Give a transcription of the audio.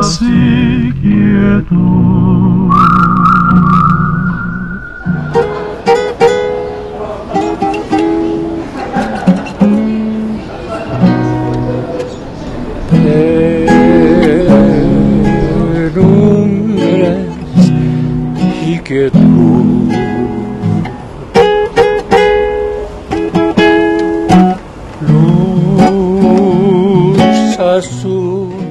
paz y quietud. Lumbres y quietud. Azul